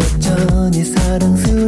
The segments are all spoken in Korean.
여전히 사랑스러워.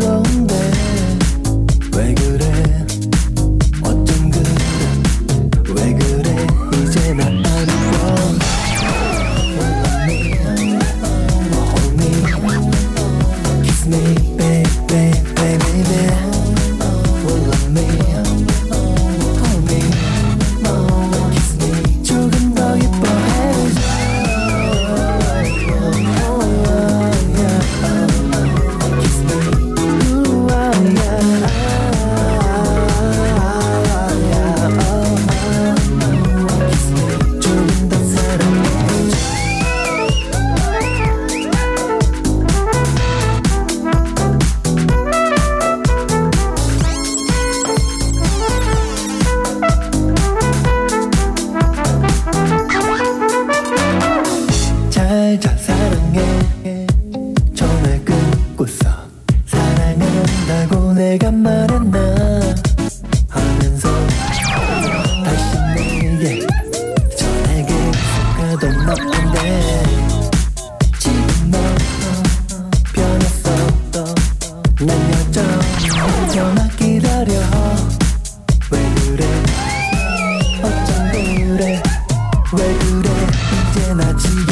사랑해. 전화 끊고서 사랑한다고 내가 말했나 하면서 다시 내게 전화기 속하던 나쁜데 지금 너 변했어 난 여전 전화 기다려. 왜 그래? 어쩜 그래? 왜 그래? 이제 나 지금